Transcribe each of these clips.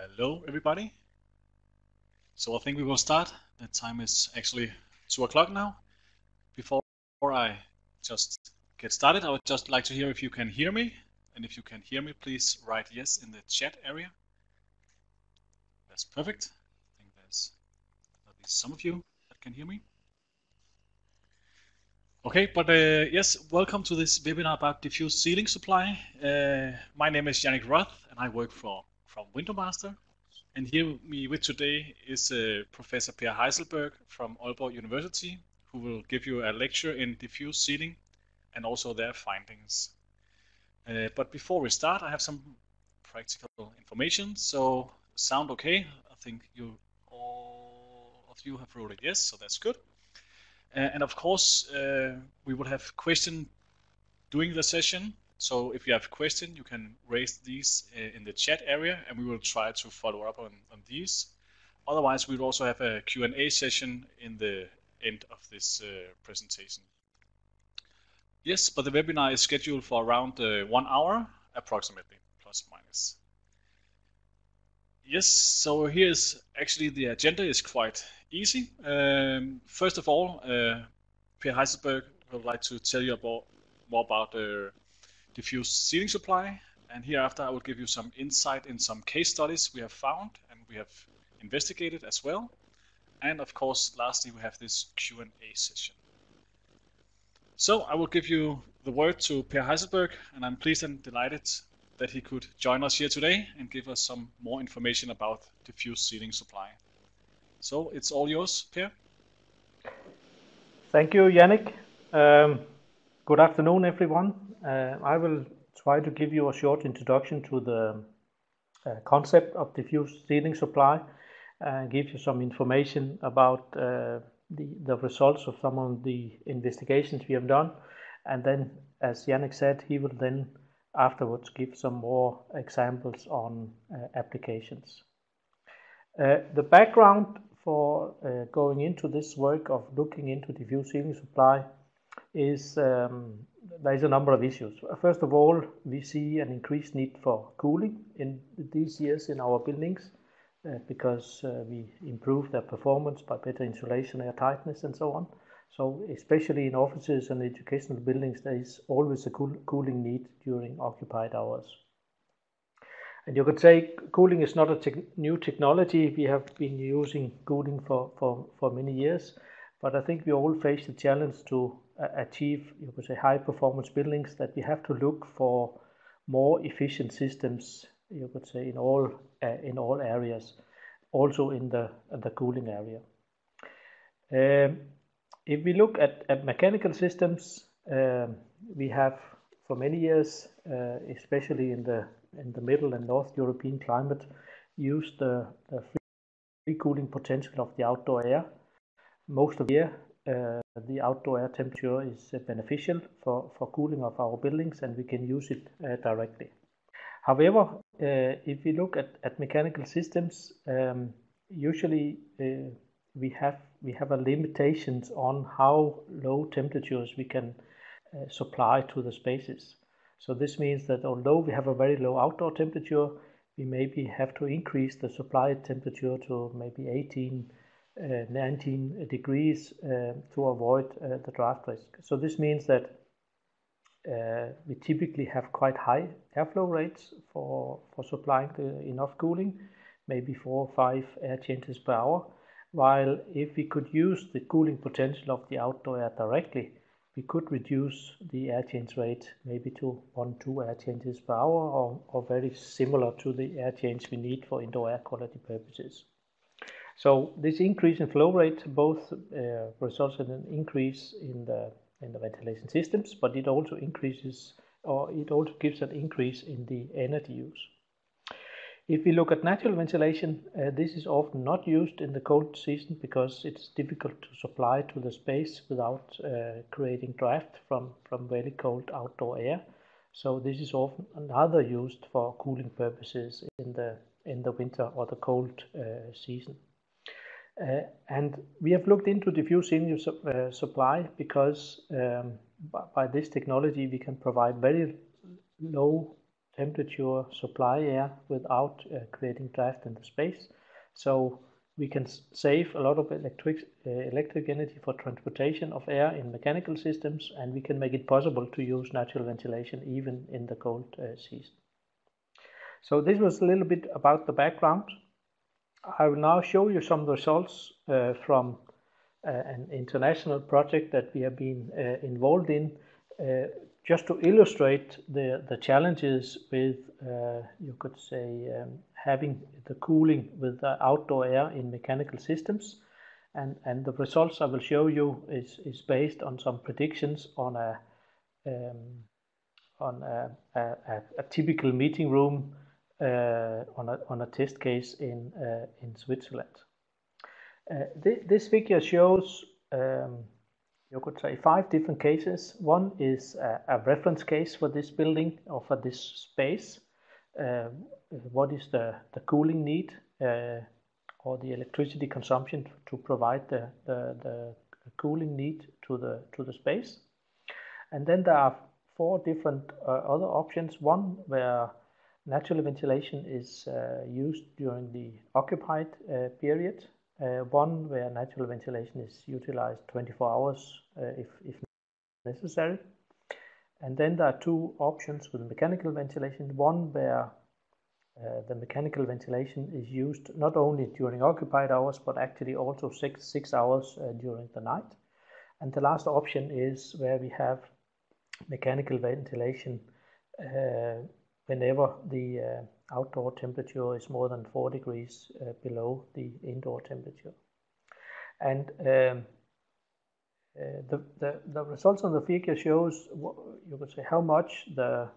Hello, everybody. So I think we will start. The time is actually two o'clock now. Before I just get started, I would just like to hear if you can hear me. And if you can hear me, please write yes in the chat area. That's perfect. I think there's at least some of you that can hear me. Okay, but uh, yes, welcome to this webinar about diffuse ceiling supply. Uh, my name is Yannick Roth and I work for from WindowMaster. And here with me with today is uh, Professor Per Heiselberg from Aalborg University, who will give you a lecture in diffuse ceiling and also their findings. Uh, but before we start, I have some practical information. So sound okay? I think you all of you have voted yes, so that's good. Uh, and of course, uh, we will have question during the session. So if you have a question, you can raise these uh, in the chat area, and we will try to follow up on, on these. Otherwise, we'll also have a Q&A session in the end of this uh, presentation. Yes, but the webinar is scheduled for around uh, one hour, approximately, plus minus. Yes, so here's actually the agenda is quite easy. Um, first of all, uh, Per Heiselberg would like to tell you about more about the diffuse ceiling supply, and hereafter I will give you some insight in some case studies we have found and we have investigated as well. And of course, lastly, we have this Q&A session. So I will give you the word to Per Heiselberg, and I'm pleased and delighted that he could join us here today and give us some more information about diffuse ceiling supply. So it's all yours, Per. Thank you, Yannick. Um, good afternoon, everyone. Uh, I will try to give you a short introduction to the uh, concept of diffuse ceiling supply and give you some information about uh, the, the results of some of the investigations we have done. And then, as Yannick said, he will then afterwards give some more examples on uh, applications. Uh, the background for uh, going into this work of looking into diffuse ceiling supply is um, there is a number of issues. First of all, we see an increased need for cooling in these years in our buildings uh, because uh, we improve their performance by better insulation, air tightness, and so on. So, especially in offices and educational buildings, there is always a cool cooling need during occupied hours. And you could say cooling is not a te new technology. We have been using cooling for, for, for many years, but I think we all face the challenge to achieve, you could say, high performance buildings that we have to look for more efficient systems, you could say, in all, uh, in all areas, also in the, the cooling area. Um, if we look at, at mechanical systems, um, we have for many years, uh, especially in the in the middle and north European climate used the, the free cooling potential of the outdoor air. Most of the year, uh, the outdoor air temperature is uh, beneficial for, for cooling of our buildings and we can use it uh, directly. However, uh, if we look at, at mechanical systems, um, usually uh, we have we have a limitations on how low temperatures we can uh, supply to the spaces. So this means that although we have a very low outdoor temperature, we maybe have to increase the supply temperature to maybe 18, uh, 19 degrees uh, to avoid uh, the draft risk. So this means that uh, we typically have quite high airflow rates for, for supplying enough cooling, maybe four or five air changes per hour. While if we could use the cooling potential of the outdoor air directly, we could reduce the air change rate maybe to one, two air changes per hour or, or very similar to the air change we need for indoor air quality purposes. So this increase in flow rate both uh, results in an increase in the in the ventilation systems, but it also increases or it also gives an increase in the energy use. If we look at natural ventilation, uh, this is often not used in the cold season because it's difficult to supply to the space without uh, creating draft from, from very cold outdoor air. So this is often another used for cooling purposes in the in the winter or the cold uh, season. Uh, and we have looked into diffuse su uh, supply because um, by, by this technology we can provide very low temperature supply air without uh, creating draft in the space. So we can save a lot of electric, uh, electric energy for transportation of air in mechanical systems and we can make it possible to use natural ventilation even in the cold uh, season. So this was a little bit about the background. I will now show you some results uh, from uh, an international project that we have been uh, involved in just to illustrate the, the challenges with, you could say, um, having the cooling with the outdoor air in mechanical systems. And, and the results I will show you is, is based on some predictions on a, um, on a, a, a, typical meeting room on, a, on a test case in, uh, in Switzerland. Uh, th this figure shows um, you could say five different cases. One is a, a reference case for this building or for this space. Uh, what is the, the cooling need uh, or the electricity consumption to provide the, the, the cooling need to the, to the space. And then there are four different uh, other options. One where natural ventilation is uh, used during the occupied uh, period uh, one where natural ventilation is utilized 24 hours uh, if, if necessary. And then there are two options with mechanical ventilation. One where uh, the mechanical ventilation is used not only during occupied hours, but actually also six, six hours uh, during the night. And the last option is where we have mechanical ventilation uh, whenever the uh, outdoor temperature is more than 4 degrees uh, below the indoor temperature. And um, uh, the, the, the results on the figure shows you could say how much the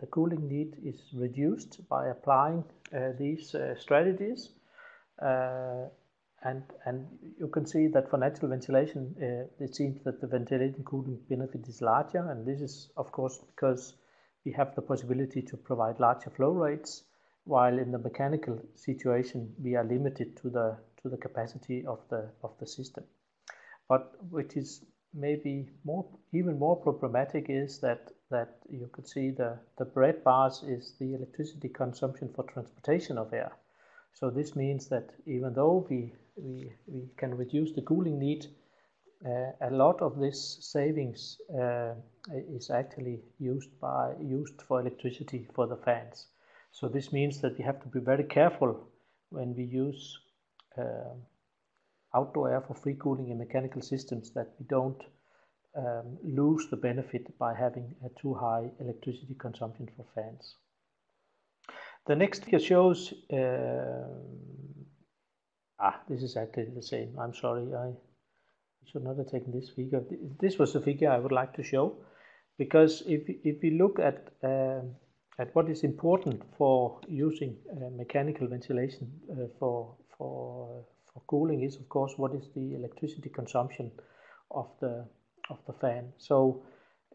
the cooling need is reduced by applying these strategies and and you can see that for natural ventilation uh, it seems that the ventilation cooling benefit is larger and this is of course because we have the possibility to provide larger flow rates, while in the mechanical situation we are limited to the to the capacity of the of the system. But which is maybe more even more problematic is that that you could see the the red bars is the electricity consumption for transportation of air. So this means that even though we we, we can reduce the cooling need a lot of this savings uh, is actually used by used for electricity for the fans. So this means that we have to be very careful when we use uh, outdoor air for free cooling in mechanical systems that we don't um, lose the benefit by having a too high electricity consumption for fans. The next figure shows, uh, ah, this is actually the same. I'm sorry, I should not have taken this figure. This was the figure I would like to show because if, if we look at, uh, at what is important for using uh, mechanical ventilation uh, for, for, for cooling is of course what is the electricity consumption of the, of the fan. So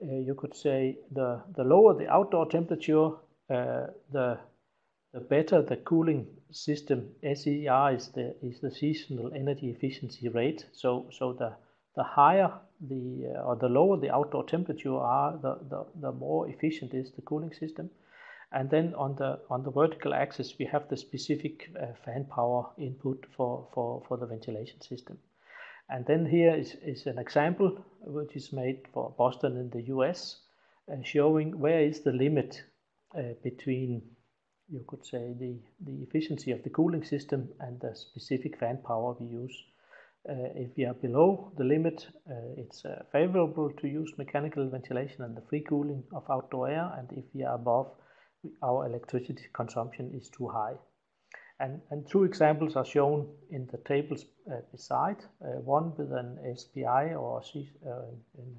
uh, you could say the, the lower the outdoor temperature, uh, the the better the cooling system SER is the is the seasonal energy efficiency rate. So so the the higher the uh, or the lower the outdoor temperature are, the, the the more efficient is the cooling system. And then on the on the vertical axis we have the specific uh, fan power input for for for the ventilation system. And then here is, is an example which is made for Boston in the US, uh, showing where is the limit uh, between you could say the, the efficiency of the cooling system and the specific fan power we use. Uh, if we are below the limit, uh, it's uh, favorable to use mechanical ventilation and the free cooling of outdoor air, and if we are above, our electricity consumption is too high. And, and two examples are shown in the tables uh, beside, uh, one with an SPI or uh, in,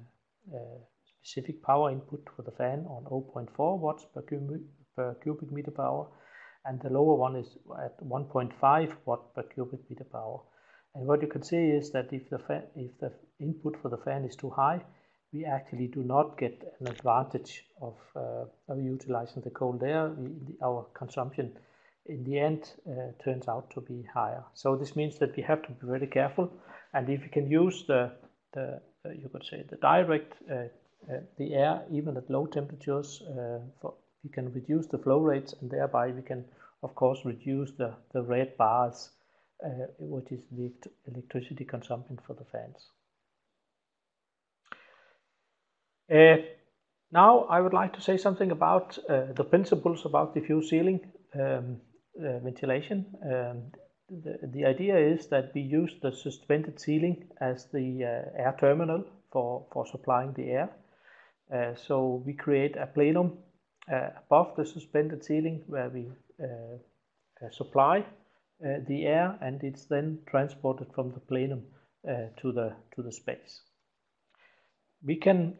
specific power input for the fan on 0.4 watts per cubic per cubic meter hour, and the lower one is at 1.5 watt per cubic meter hour. And what you can see is that if the fan, if the input for the fan is too high, we actually do not get an advantage of, uh, of utilizing the cold air. We, our consumption in the end uh, turns out to be higher. So this means that we have to be very careful. And if we can use the, the uh, you could say the direct, uh, uh, the air even at low temperatures uh, for we can reduce the flow rates and thereby we can of course reduce the, the red bars uh, which is the electricity consumption for the fans. Uh, now I would like to say something about uh, the principles about diffuse ceiling um, uh, ventilation. Um, the, the idea is that we use the suspended ceiling as the uh, air terminal for, for supplying the air. Uh, so we create a plenum above the suspended ceiling where we supply the air and it's then transported from the plenum to the to the space. We can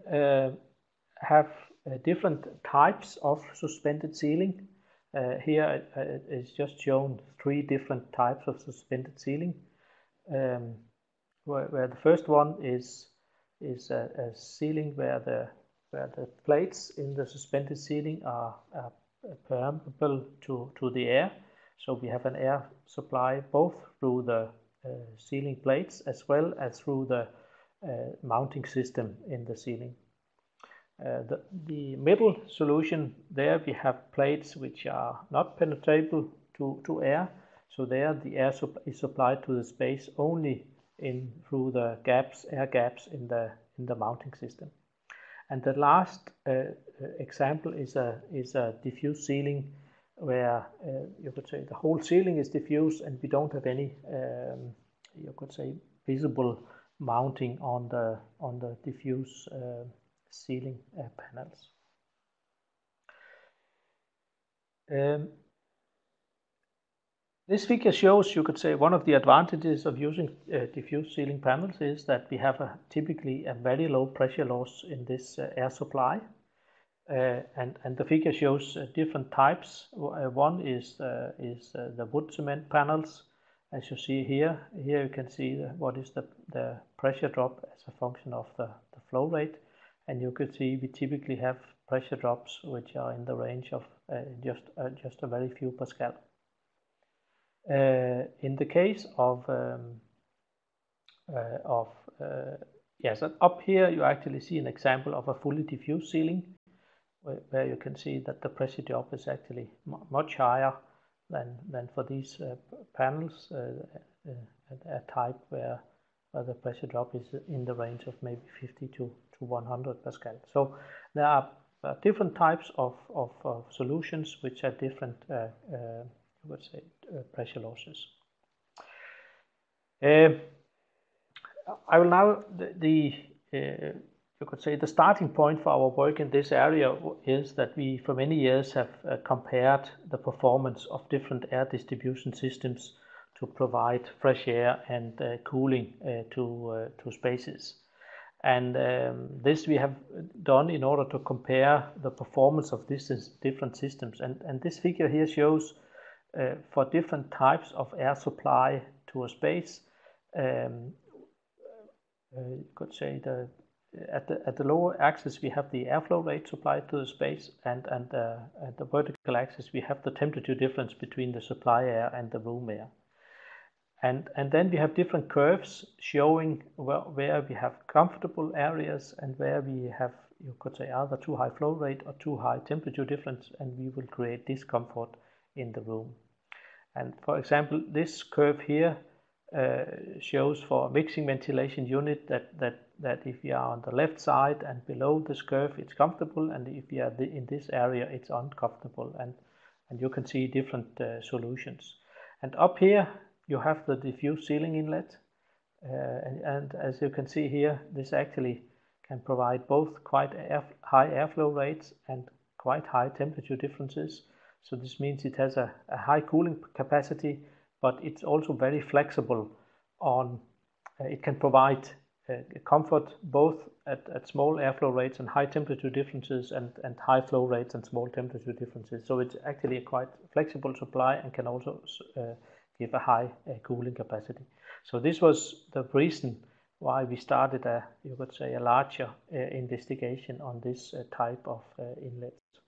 have uh, different types of suspended ceiling. Uh, here uh, is just shown three different types of suspended ceiling. Um, where, where, the first one is is a, a, ceiling where the where the plates in the suspended ceiling are, are permeable to, to the air. So we have an air supply both through the uh, ceiling plates as well as through the uh, mounting system in the ceiling. Uh, the, the middle solution there we have plates which are not penetrable to, to air. So there the air sup is supplied to the space only in through the gaps, air gaps in the in the mounting system. And the last uh, uh example is a is a diffuse ceiling where uh, you could say the whole ceiling is diffuse and we don't have any um, you could say visible mounting on the on the diffuse uh, ceiling uh, panels. Um, this figure shows, you could say, one of the advantages of using uh, diffuse ceiling panels is that we have a, typically a very low pressure loss in this uh, air supply. Uh, and, and the figure shows uh, different types. Uh, one is, is the wood cement panels. As you see here, here you can see the, what is the, the pressure drop as a function of the, the flow rate and you could see we typically have pressure drops which are in the range of uh, just uh, just a very few pascal. Uh, in the case of um, uh, of uh, yes, up here you actually see an example of a fully diffused ceiling where, where you can see that the pressure drop is actually much higher than than for these uh, panels, a type where where the pressure drop is in the range of maybe 50 to to 100 Pascal. So there are uh, different types of, of, of, solutions which have different, uh, uh, I would say, uh, pressure losses. Uh, I will now, the, uh, you could say the starting point for our work in this area is that we for many years have compared the performance of different air distribution systems to provide fresh air and cooling to, to spaces. And um, this we have done in order to compare the performance of these different systems. And, and this figure here shows uh, for different types of air supply to a space, um, uh, you could say the at the at the lower axis we have the airflow rate supplied to the space, and and uh, at the vertical axis we have the temperature difference between the supply air and the room air. And, and then we have different curves showing where, where we have comfortable areas and where we have, you could say, either too high flow rate or too high temperature difference, and we will create discomfort in the room. And for example, this curve here uh, shows for mixing ventilation unit that, that, that if you are on the left side and below this curve, it's comfortable, and if you are in this area, it's uncomfortable. And, and you can see different uh, solutions. And up here, you have the diffuse ceiling inlet. Uh, and, and, as you can see here, this actually can provide both quite air, high airflow rates and quite high temperature differences. So this means it has a, a high cooling capacity, but it's also very flexible on, uh, it can provide uh, comfort both at, at small airflow rates and high temperature differences and, and high flow rates and small temperature differences. So it's actually a quite flexible supply and can also uh, give a high uh, cooling capacity. So this was the reason why we started a, you could say, a larger uh, investigation on this uh, type of inlets.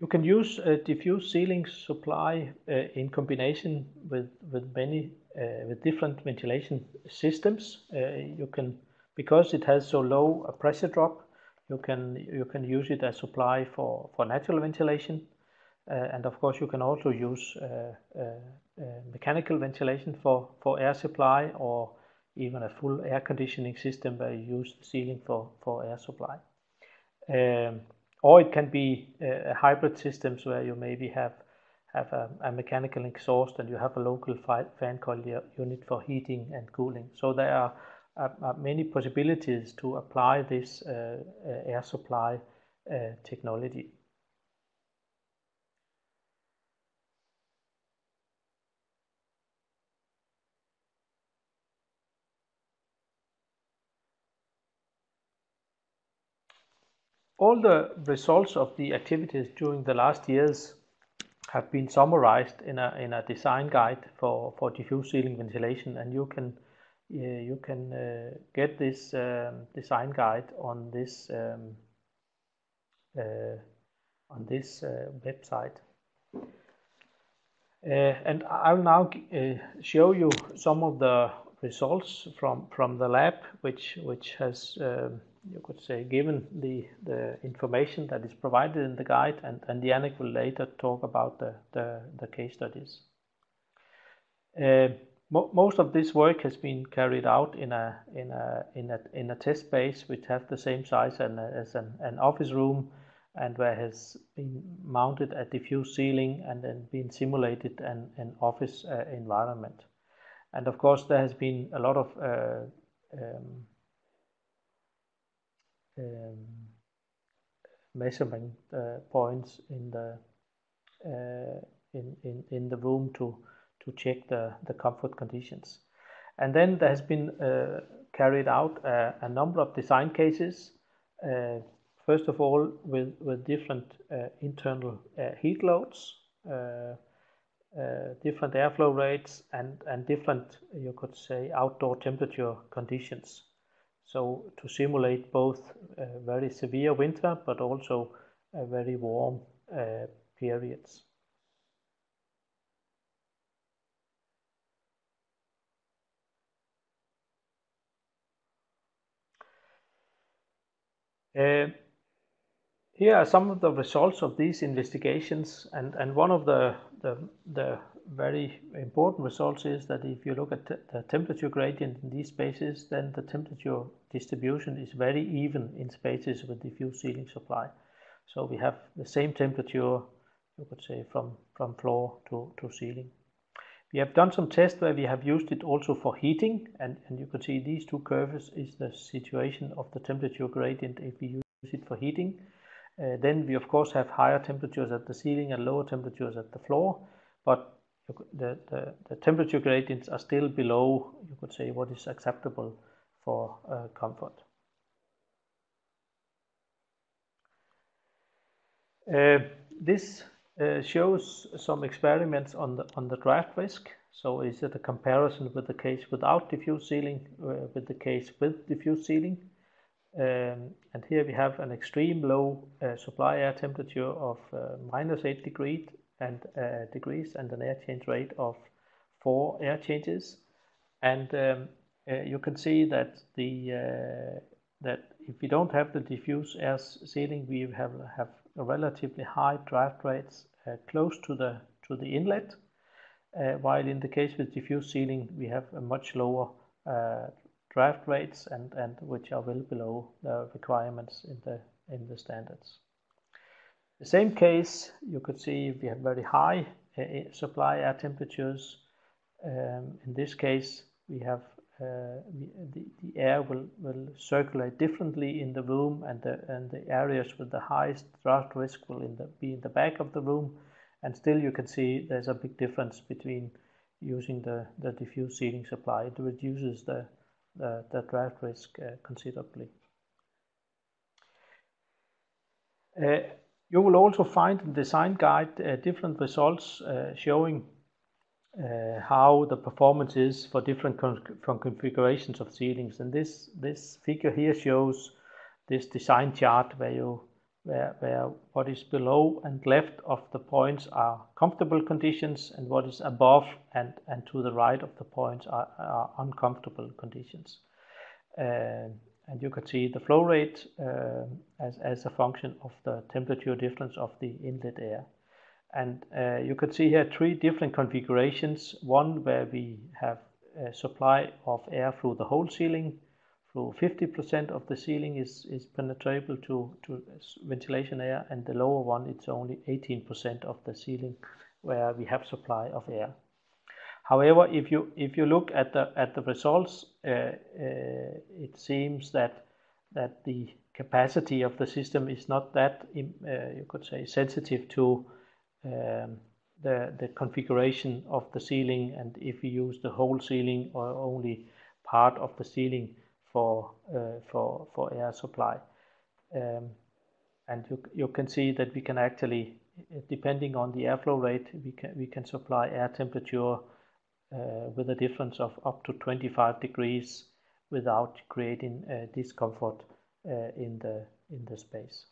You can use a diffuse ceiling supply uh, in combination with, with many uh, with different ventilation systems. Uh, you can because it has so low a pressure drop, you can you can use it as supply for for natural ventilation, uh, and of course you can also use uh, uh, mechanical ventilation for for air supply or even a full air conditioning system where you use the ceiling for for air supply. Um, or it can be uh, hybrid systems where you maybe have have a, a, mechanical exhaust and you have a local fan coil unit for heating and cooling. So there are many possibilities to apply this uh, uh air supply uh, technology. All the results of the activities during the last years have been summarized in a, in a design guide for, for diffuse ceiling ventilation and you can uh, you can uh, get this um, design guide on this um, uh, on this uh, website. Uh, and I'll now uh, show you some of the results from from the lab which which has um, you could say, given the, the information that is provided in the guide, and, and Yannick will later talk about the, the, the case studies. Uh, mo most of this work has been carried out in a, in a, in a, in a test space which has the same size and, as an, an office room and where has been mounted a diffuse ceiling and then been simulated an, an office uh, environment. And of course, there has been a lot of uh, um, um, measurement uh, points in the uh, in, in, in the room to to check the, the comfort conditions. And then there has been uh, carried out a, a, number of design cases. Uh, first of all, with, with different uh, internal uh, heat loads, different airflow rates, and, and different, you could say, outdoor temperature conditions. So to simulate both very severe winter, but also very warm uh, periods. Uh, here are some of the results of these investigations, and, and one of the, the, the very important results is that if you look at the temperature gradient in these spaces, then the temperature distribution is very even in spaces with diffuse ceiling supply. So we have the same temperature, you could say, from, from floor to, to ceiling. We have done some tests where we have used it also for heating, and, and you can see these two curves is the situation of the temperature gradient if we use it for heating. Uh, then we of course have higher temperatures at the ceiling and lower temperatures at the floor, but the, the, the temperature gradients are still below, you could say, what is acceptable for uh, comfort. Uh, this uh, shows some experiments on the on the draft risk. So is it a comparison with the case without diffuse ceiling uh, with the case with diffuse ceiling? Um, and here we have an extreme low uh, supply air temperature of uh, minus 8 degrees and uh, degrees and an air change rate of four air changes. And um, uh, you can see that the uh, that if we don't have the diffuse air ceiling, we have have relatively high draft rates uh, close to the to the inlet. Uh, while in the case with diffuse ceiling, we have a much lower uh, draft rates and, and which are well below the requirements in the in the standards. The same case, you could see we have very high uh, supply air temperatures. Um, in this case, we have uh, the, the air will, will circulate differently in the room and the, and the areas with the highest draft risk will in the, be in the back of the room. And still you can see there's a big difference between using the, the diffuse ceiling supply. It reduces the, the, the draft risk uh, considerably. Uh, you will also find in the design guide uh, different results uh, showing uh, how the performance is for different configurations of ceilings. And this, this figure here shows this design chart where you where, where what is below and left of the points are comfortable conditions and what is above and, to the right of the points are uncomfortable conditions. And you can see the flow rate uh, as, as a function of the temperature difference of the inlet air. And uh, you can see here three different configurations. One where we have a supply of air through the whole ceiling, through 50% of the ceiling is, is penetrable to, to ventilation air, and the lower one it's only 18% of the ceiling where we have supply of air. However, if you if you look at the at the results, uh, uh, it seems that that the capacity of the system is not that uh, you could say sensitive to um, the the configuration of the ceiling, and if you use the whole ceiling or only part of the ceiling for uh, for for air supply, um, and you you can see that we can actually, depending on the airflow rate, we can we can supply air temperature uh, with a difference of up to 25 degrees without creating uh, discomfort uh, in the in the space.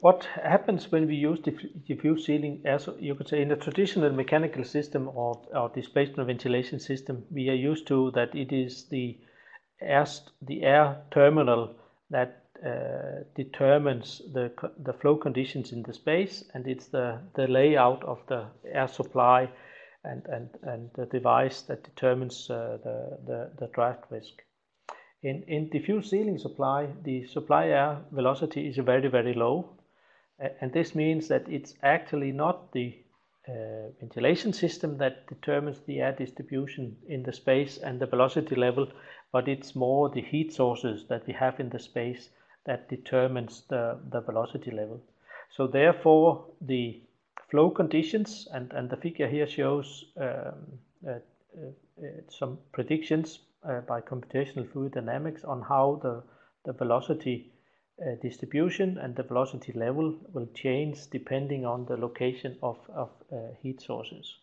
What happens when we use diffuse ceiling as you could say in a traditional mechanical system or, or displacement ventilation system, we are used to that it is the air, the air terminal that uh, determines the, the flow conditions in the space and it's the, layout of the air supply and, the device that determines uh, the, draft risk. In, in diffuse ceiling supply, the supply air velocity is very, very low. And this means that it's actually not the ventilation system that determines the air distribution in the space and the velocity level, but it's more the heat sources that we have in the space that determines the, the velocity level. So therefore, the flow conditions, and, and the figure here shows um, uh, uh, some predictions uh, by computational fluid dynamics on how the, the velocity uh, distribution and the velocity level will change depending on the location of, of uh, heat sources.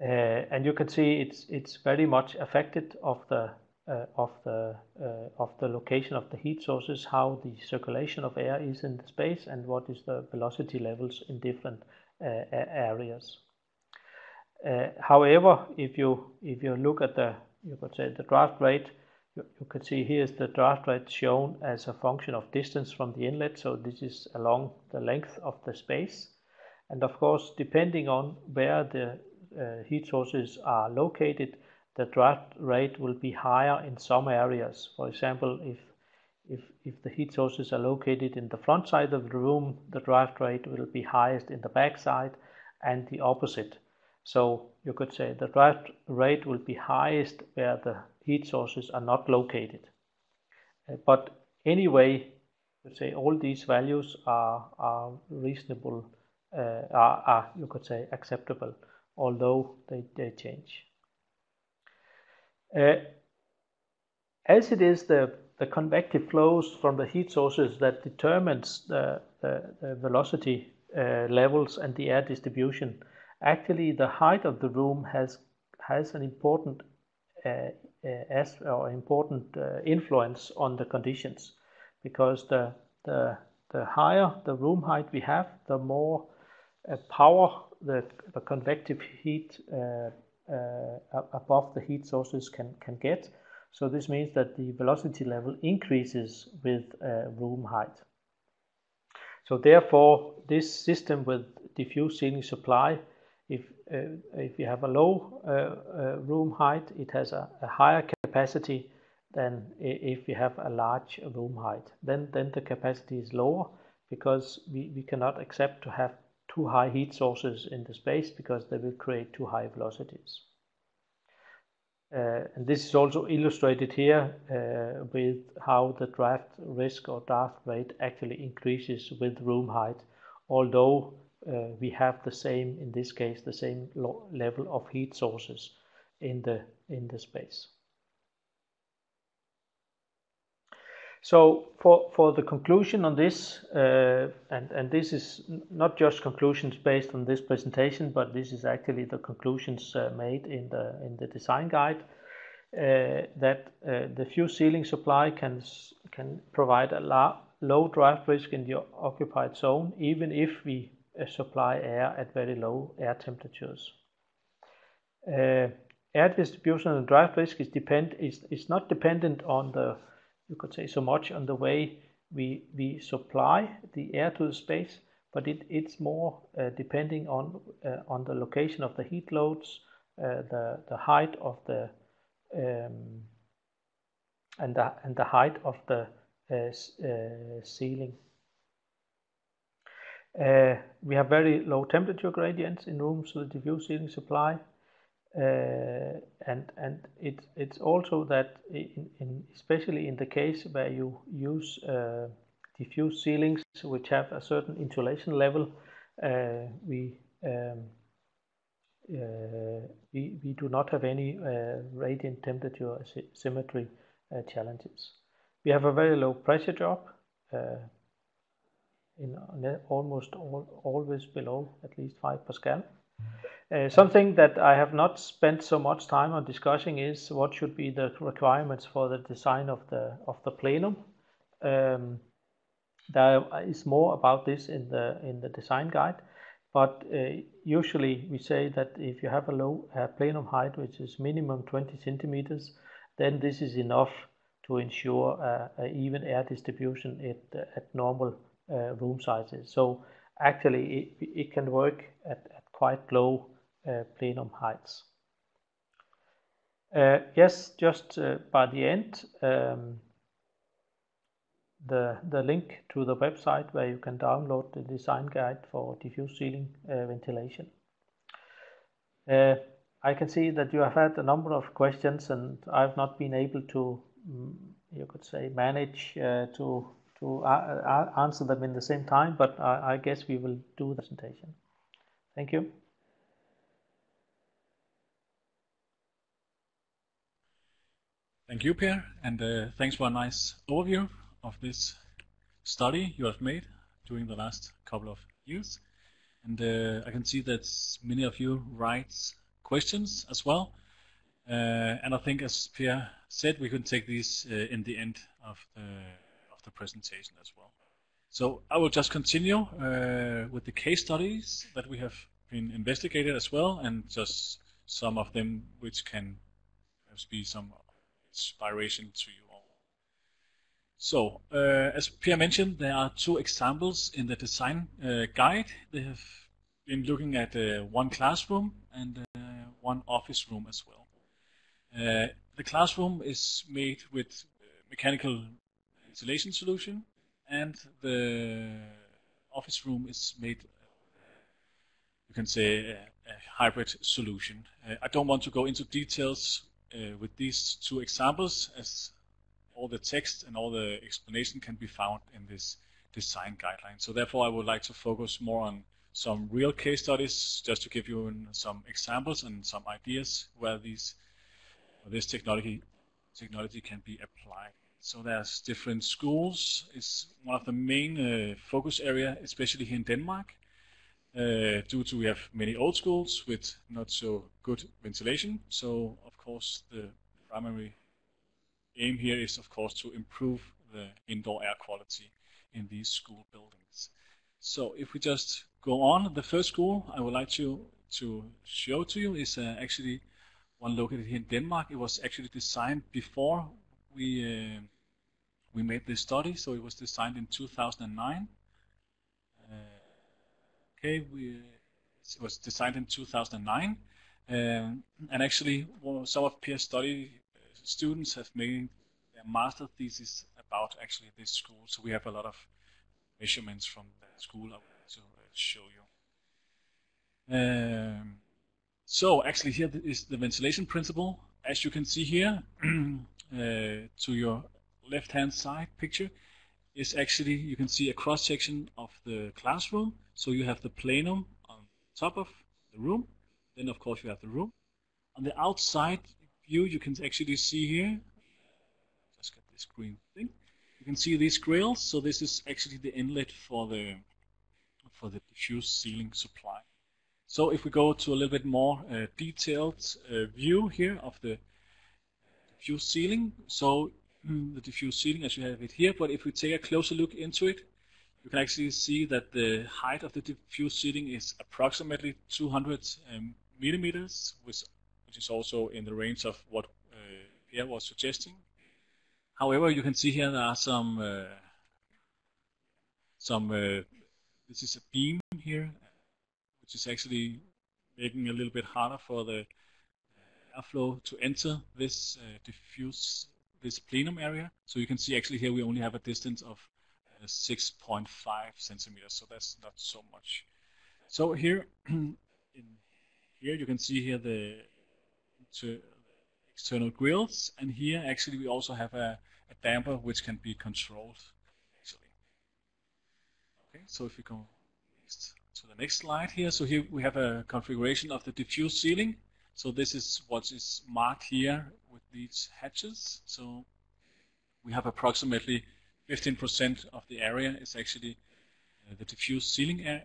Uh, and you can see it's it's very much affected of the uh, of the uh, of the location of the heat sources, how the circulation of air is in the space, and what is the velocity levels in different areas. however, if you if you look at the you could say the draft rate, you, can see here is the draft rate shown as a function of distance from the inlet. So this is along the length of the space. And of course, depending on where the uh, heat sources are located, the draft rate will be higher in some areas. For example, if if, if the heat sources are located in the front side of the room, the draft rate will be highest in the back side and the opposite. So you could say the draft rate will be highest where the heat sources are not located. Uh, but anyway, let's say all these values are, are reasonable, uh, are, are, you could say acceptable although they, they change. Uh, as it is the, the convective flows from the heat sources that determines the, the, the velocity uh, levels and the air distribution, actually the height of the room has, has an important uh as, or important uh, influence on the conditions because the, the, the higher the room height we have, the more uh, power the, the convective heat uh, uh, above the heat sources can, can get. So this means that the velocity level increases with uh, room height. So therefore, this system with diffuse ceiling supply, if, uh, if you have a low uh, uh, room height, it has a, higher capacity than if you have a large room height. Then, the capacity is lower because we, cannot accept to have too high heat sources in the space because they will create too high velocities. And this is also illustrated here with how the draft risk or draft rate actually increases with room height, although uh, we have the same, in this case, the same level of heat sources in the, in the space. So for, for the conclusion on this, uh, and, and this is not just conclusions based on this presentation, but this is actually the conclusions uh, made in the, in the design guide, uh, that uh, the fuse ceiling supply can, can provide a, low draft risk in the occupied zone, even if we supply air at very low air temperatures. Uh, air distribution and draft risk is not dependent on the you could say so much on the way we supply the air to the space, but it, it's more uh, depending on uh, on the location of the heat loads, uh, the height of the um, and the and the height of the uh, uh, ceiling. Uh, we have very low temperature gradients in rooms with diffuse ceiling supply. Uh, and and it, it's also that in, especially in the case where you use uh, diffuse ceilings which have a certain insulation level we, um, we we do not have any radiant temperature symmetry challenges we have a very low pressure drop in almost all, always below at least 5 Pascal. Uh, something that I have not spent so much time on discussing is what should be the requirements for the design of the of the plenum. Um, there is more about this in the in the design guide, but uh, usually we say that if you have a low uh, plenum height which is minimum 20 centimeters, then this is enough to ensure uh, even air distribution at at normal uh, room sizes. So actually, it, it can work at, at quite low uh, plenum heights. Uh, yes, just uh, by the end, um, the, the link to the website where you can download the design guide for diffuse ceiling uh, ventilation. Uh, I can see that you have had a number of questions and I've not been able to, mm, you could say, manage to, to answer them in the same time, but I, I guess we will do the presentation. Thank you. Thank you, Per, and uh, thanks for a nice overview of this study you have made during the last couple of years. And uh, I can see that many of you write questions as well. Uh, and I think, as Per said, we can take these uh, in the end of the, the presentation as well. So I will just continue uh, with the case studies that we have been investigated as well, and just some of them which can perhaps be some inspiration to you all. So, uh, as Per mentioned, there are two examples in the design uh, guide. They have been looking at uh, one classroom and uh, one office room as well. Uh, the classroom is made with mechanical insulation solution, and the office room is made you can say a, a hybrid solution. Uh, I don't want to go into details uh, with these two examples as all the text and all the explanation can be found in this design guideline. So therefore I would like to focus more on some real case studies just to give you some examples and some ideas where these where this technology technology can be applied. So there's different schools. It's one of the main uh, focus area, especially here in Denmark, uh, due to we have many old schools with not so good ventilation. So of course the primary aim here is of course to improve the indoor air quality in these school buildings. So if we just go on, the first school I would like to to show to you is uh, actually one located here in Denmark. It was actually designed before we uh, we made this study, so it was designed in 2009. Uh, Okay, we, it was designed in 2009, um, and actually well, some of Per's study uh, students have made their master thesis about actually this school. So we have a lot of measurements from the school I like to uh, show you. Um, so actually here is the ventilation principle. As you can see here, uh, to your left-hand side picture, is actually, you can see a cross-section of the classroom. So you have the plenum on top of the room. Then, of course, you have the room. On the outside view, you can actually see here, just get this green thing. You can see these grills. So this is actually the inlet for the for the diffuse ceiling supply. So if we go to a little bit more uh, detailed uh, view here of the diffuse ceiling, so the diffuse ceiling as you have it here, but if we take a closer look into it, you can actually see that the height of the diffuse ceiling is approximately 200 um, millimeters, which, which is also in the range of what uh, Per was suggesting. However, you can see here there are some uh, some uh, this is a beam here, which is actually making it a little bit harder for the uh, airflow to enter this uh, diffuse this plenum area. So you can see actually here we only have a distance of uh, 6.5 centimeters, so that's not so much. So here, in here you can see here the external grills, and here actually we also have a, a damper which can be controlled. Actually, okay. So if we go to the next slide here, so here we have a configuration of the diffuse ceiling. So this is what is marked here these hatches. So we have approximately 15% of the area is actually uh, the diffuse ceiling uh,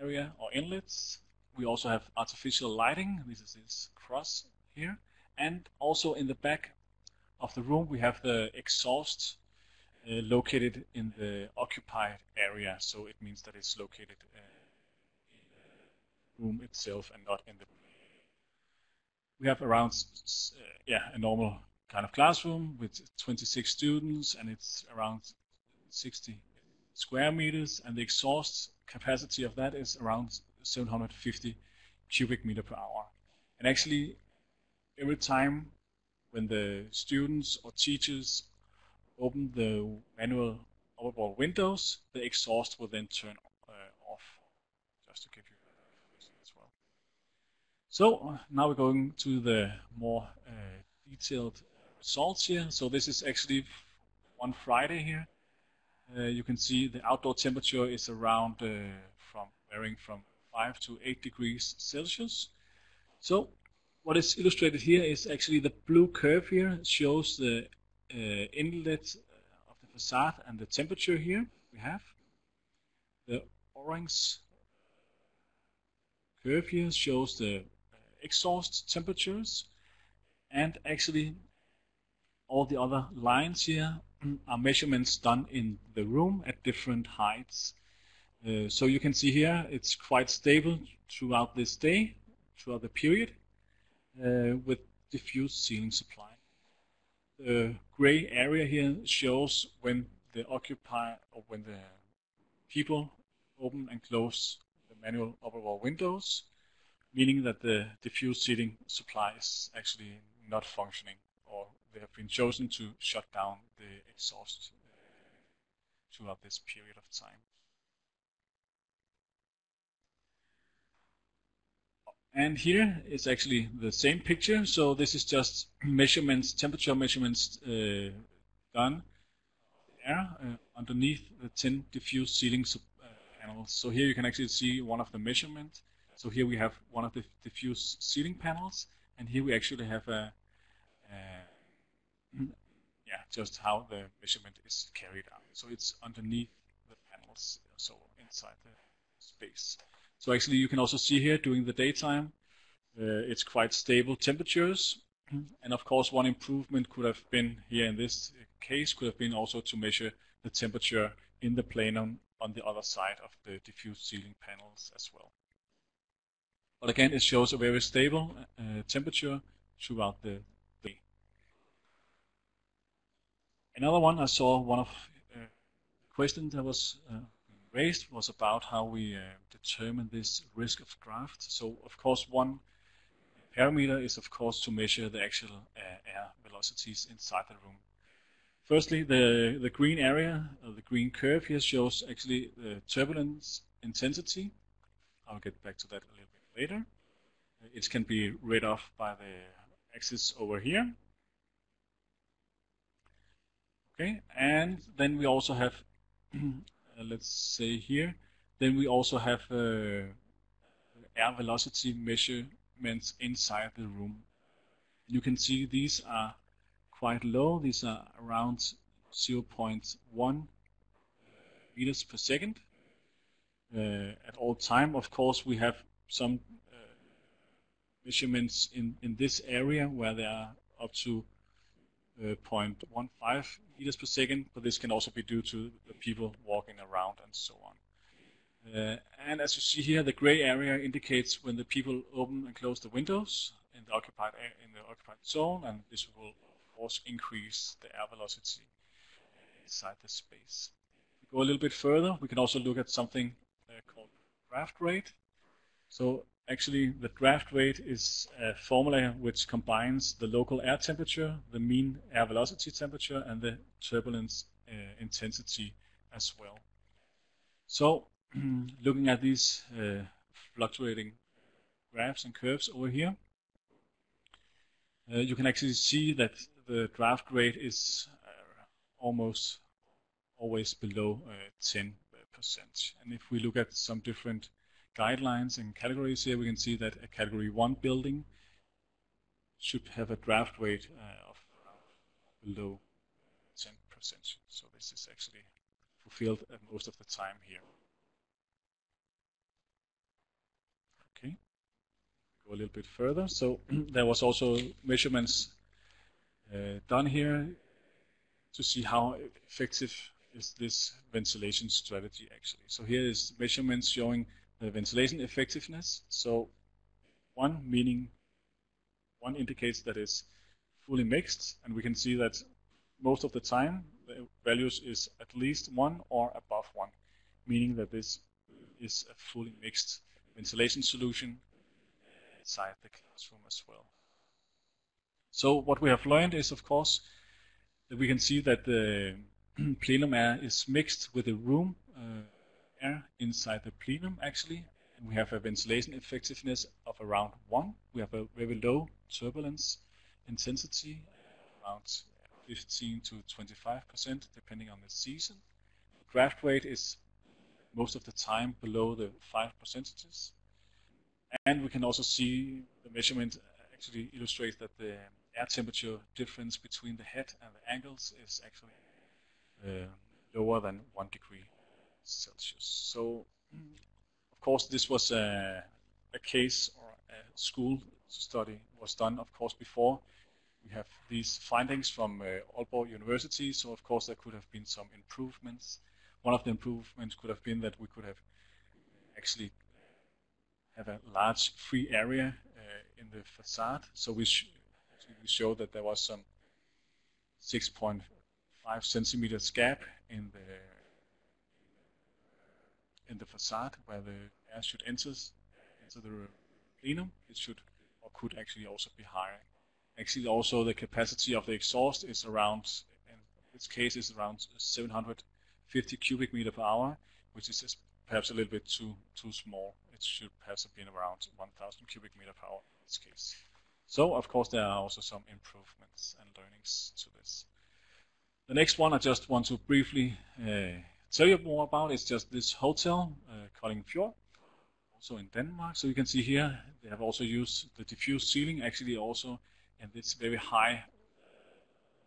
area or inlets. We also have artificial lighting. This is this cross here. And also in the back of the room, we have the exhaust uh, located in the occupied area. So it means that it's located uh, in the room itself and not in the we have around uh, yeah a normal kind of classroom with 26 students and it's around 60 square meters and the exhaust capacity of that is around 750 cubic meter per hour. And actually every time when the students or teachers open the manual overboard windows the exhaust will then turn uh, off just to give you so now we're going to the more uh, detailed results here. So this is actually one Friday here. Uh, you can see the outdoor temperature is around uh, from varying from 5 to 8 degrees Celsius. So what is illustrated here is actually the blue curve here shows the uh, inlet of the facade and the temperature here we have. The orange curve here shows the exhaust temperatures and actually all the other lines here are measurements done in the room at different heights. Uh, so you can see here it's quite stable throughout this day, throughout the period, uh, with diffuse ceiling supply. The gray area here shows when the occupier or when the people open and close the manual upper windows meaning that the diffuse ceiling supply is actually not functioning or they have been chosen to shut down the exhaust uh, throughout this period of time. And here is actually the same picture. So this is just measurements, temperature measurements uh, done there uh, underneath the 10 diffuse ceiling uh, panels. So here you can actually see one of the measurements so here we have one of the diffuse ceiling panels, and here we actually have a, yeah, just how the measurement is carried out. So it's underneath the panels, so inside the space. So actually you can also see here during the daytime, uh, it's quite stable temperatures. And of course one improvement could have been here in this case could have been also to measure the temperature in the plenum on the other side of the diffuse ceiling panels as well. But again, it shows a very stable uh, temperature throughout the day. Another one I saw, one of uh, questions that was uh, raised was about how we uh, determine this risk of draft. So of course one parameter is of course to measure the actual uh, air velocities inside the room. Firstly, the, the green area, the green curve here shows actually the turbulence intensity. I'll get back to that a little bit later. It can be read off by the axis over here. Okay, and then we also have, uh, let's say here, then we also have uh, air velocity measurements inside the room. You can see these are quite low. These are around 0.1 meters per second. Uh, at all time, of course, we have some uh, measurements in, in this area where they are up to uh, 0.15 meters per second, but this can also be due to the people walking around and so on. Uh, and as you see here, the gray area indicates when the people open and close the windows in the occupied in the occupied zone, and this will of course increase the air velocity inside the space. If we go a little bit further, we can also look at something uh, called draft rate. So actually, the draft rate is a formula which combines the local air temperature, the mean air velocity temperature, and the turbulence uh, intensity as well. So looking at these uh, fluctuating graphs and curves over here, uh, you can actually see that the draft rate is uh, almost always below 10%. Uh, and if we look at some different guidelines and categories here, we can see that a category 1 building should have a draft rate uh, of below 10%. So this is actually fulfilled most of the time here. Okay, go a little bit further. So there was also measurements uh, done here to see how effective is this ventilation strategy actually. So here is measurements showing the ventilation effectiveness. So one meaning one indicates that it's fully mixed and we can see that most of the time the values is at least one or above one, meaning that this is a fully mixed ventilation solution inside the classroom as well. So what we have learned is, of course, that we can see that the plenum air is mixed with the room uh, air inside the plenum, actually. And we have a ventilation effectiveness of around 1. We have a very low turbulence intensity, around 15 to 25%, depending on the season. Draft rate is most of the time below the 5 percentages. And we can also see the measurement actually illustrates that the air temperature difference between the head and the angles is actually uh, lower than 1 degree Celsius. So, of course, this was a, a case or a school study was done, of course, before we have these findings from uh, Aalborg University. So, of course, there could have been some improvements. One of the improvements could have been that we could have actually have a large free area uh, in the facade. So we, sh we show that there was some 6.5 centimeters gap in the in the facade where the air should enter into the plenum. It should or could actually also be higher. Actually, also the capacity of the exhaust is around, in this case, is around 750 cubic meter per hour, which is perhaps a little bit too too small. It should perhaps have been around 1,000 cubic meter per hour in this case. So, of course, there are also some improvements and learnings to this. The next one I just want to briefly uh, tell you more about is just this hotel, uh, Kolding Fjord, also in Denmark. So you can see here they have also used the diffuse ceiling, actually also in this very high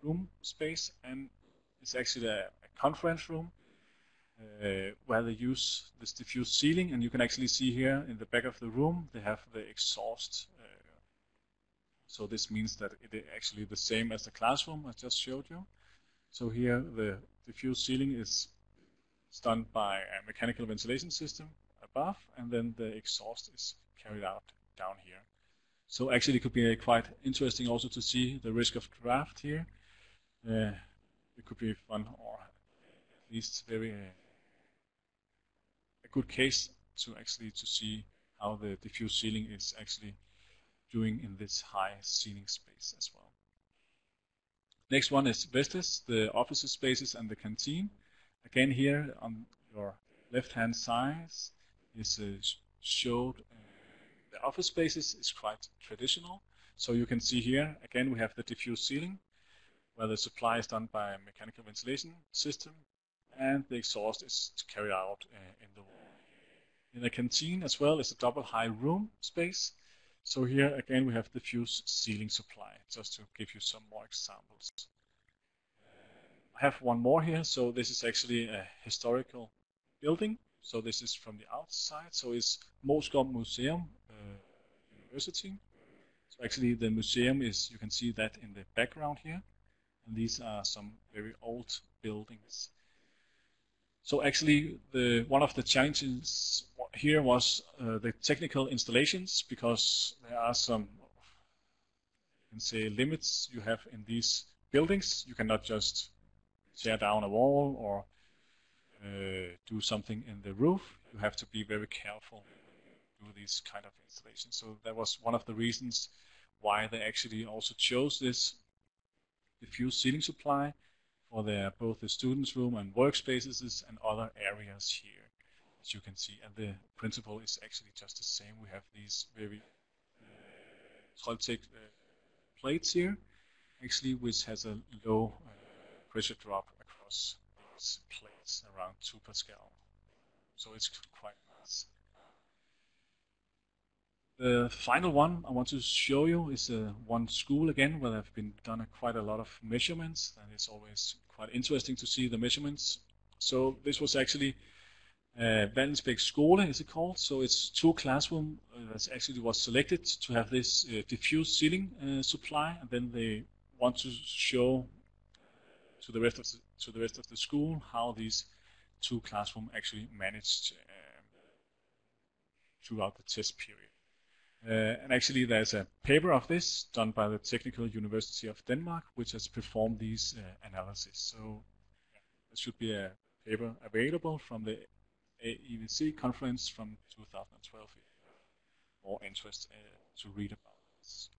room space, and it's actually a, a conference room uh, where they use this diffuse ceiling, and you can actually see here in the back of the room they have the exhaust. Uh, so this means that it is actually the same as the classroom I just showed you. So here the diffuse ceiling is done by a mechanical ventilation system above, and then the exhaust is carried out down here. So actually it could be quite interesting also to see the risk of draft here. Uh, it could be fun or at least very uh, good case to actually to see how the diffuse ceiling is actually doing in this high ceiling space as well. Next one is Vestas, the office spaces and the canteen. Again here on your left hand side is showed uh, the office spaces is quite traditional. So you can see here again we have the diffuse ceiling where the supply is done by a mechanical ventilation system and the exhaust is carried out uh, in the wall. In the canteen as well is a double high room space. So here again we have diffuse ceiling supply, just to give you some more examples. Have one more here, so this is actually a historical building. So this is from the outside, so it's Moesgaard Museum uh, University. So actually the museum is, you can see that in the background here. And these are some very old buildings. So actually, the one of the challenges here was uh, the technical installations because there are some, you say, limits you have in these buildings. You cannot just tear down a wall or uh, do something in the roof. You have to be very careful do these kind of installations. So that was one of the reasons why they actually also chose this diffuse ceiling supply for their both the students' room and workspaces and other areas here, as you can see. And the principle is actually just the same. We have these very uh, Troldtekt uh, plates here, actually, which has a low uh, pressure drop across these plates around 2 Pascal. So it's quite nice. The final one I want to show you is uh, one school again where I've been done a, quite a lot of measurements and it's always quite interesting to see the measurements. So this was actually uh, Vallensbæk Skole is it called. So it's two classroom uh, that actually was selected to have this uh, diffuse ceiling uh, supply and then they want to show to the rest of the, to the rest of the school how these two classroom actually managed um, throughout the test period. Uh, and actually, there's a paper of this done by the Technical University of Denmark, which has performed these uh, analyses. So there should be a paper available from the AIVC conference from 2012 More interest uh, to read about this.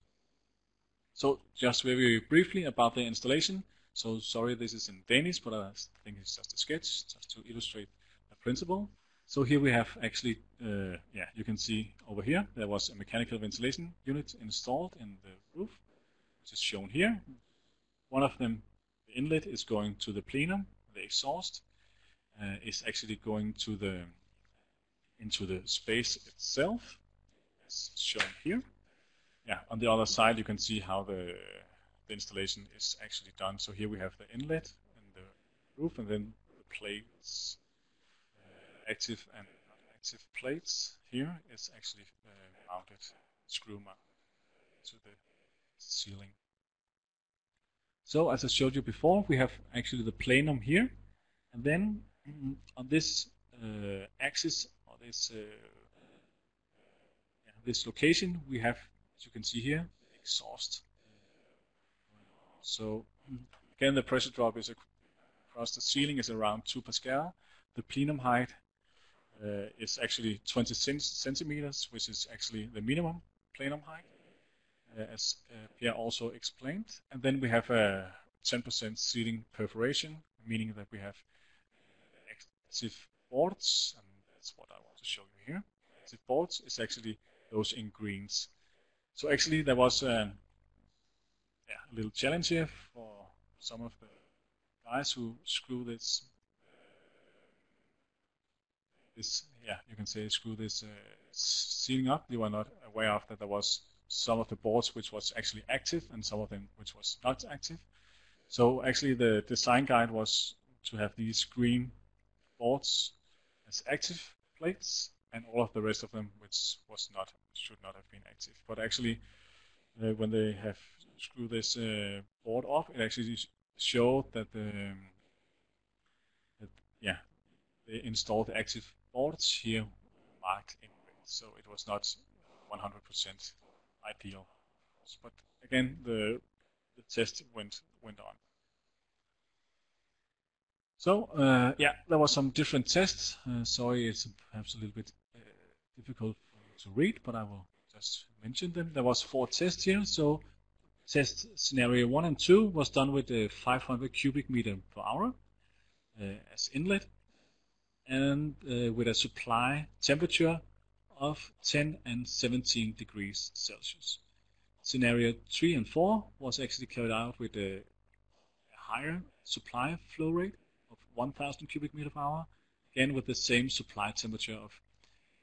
So just very briefly about the installation. So sorry this is in Danish, but I think it's just a sketch, just to illustrate a principle. So here we have actually, uh, yeah, you can see over here, there was a mechanical ventilation unit installed in the roof, which is shown here. One of them, the inlet is going to the plenum, the exhaust uh, is actually going to the into the space itself, as shown here. Yeah, on the other side you can see how the, the installation is actually done. So here we have the inlet and the roof and then the plates active and active plates here is actually uh, mounted screw mount to the ceiling. So as I showed you before, we have actually the plenum here, and then mm, on this uh, axis or this uh, this location, we have, as you can see here, exhaust. So again, the pressure drop is across the ceiling is around 2 Pascal. The plenum height uh, is actually 20 centimeters, which is actually the minimum plenum height, uh, as uh, Pierre also explained. And then we have a 10% ceiling perforation, meaning that we have active boards, and that's what I want to show you here. Active boards is actually those in greens. So actually there was a, yeah, a little challenge here for some of the guys who screw this this, yeah, you can say screw this uh, ceiling up. You were not aware of that there was some of the boards which was actually active and some of them which was not active. So actually the design guide was to have these green boards as active plates and all of the rest of them which was not should not have been active. But actually uh, when they have screwed this uh, board off, it actually showed that the um, that, yeah they installed active boards here marked in red, so it was not 100% ideal. But again, the, the test went went on. So uh, yeah, there was some different tests. Uh, sorry, it's perhaps a little bit uh, difficult to read, but I will just mention them. There was four tests here. So test scenario one and two was done with a 500 cubic meter per hour uh, as inlet and uh, with a supply temperature of 10 and 17 degrees Celsius. Scenario 3 and 4 was actually carried out with a higher supply flow rate of 1000 cubic meter per hour, again with the same supply temperature of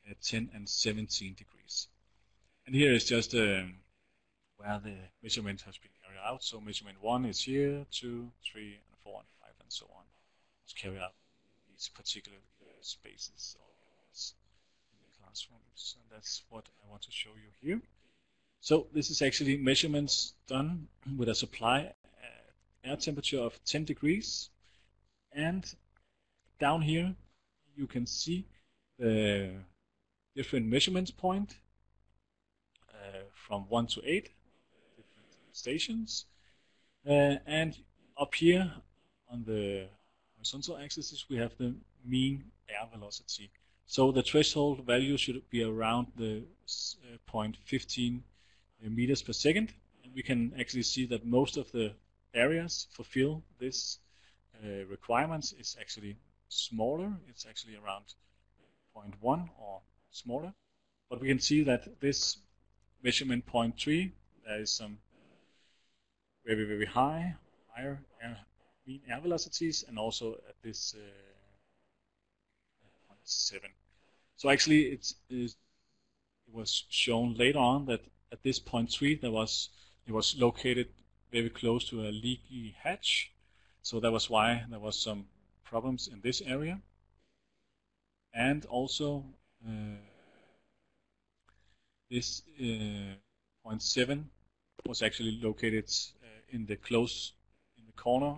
uh, 10 and 17 degrees. And here is just uh, where the measurement has been carried out. So measurement 1 is here, 2, 3, and 4, and 5, and so on. It's carried out these particular spaces in the classrooms. And that's what I want to show you here. So this is actually measurements done with a supply uh, air temperature of 10 degrees. And down here, you can see the different measurement point uh, from 1 to 8, different stations. Uh, and up here on the horizontal axis, we have the mean air velocity. So the threshold value should be around the uh, 0.15 meters per second. And we can actually see that most of the areas fulfill this uh, requirements is actually smaller. It's actually around 0.1 or smaller. But we can see that this measurement 0.3, there is some very, very high, higher mean air velocities, and also at this uh, 0.7. So actually, it's, it was shown later on that at this 0.3 there was it was located very close to a leaky hatch, so that was why there was some problems in this area. And also uh, this uh, 0.7 was actually located in the close in the corner